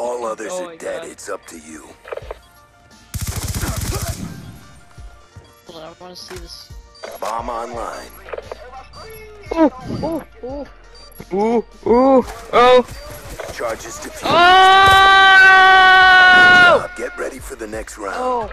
all others Oh are dead, God. it's up to you. Hold on, I want to see this. Bomb online. Oh, oh, oh. Ooh, ooh, oh. Charges to. Oh! Get ready for the next round. Oh,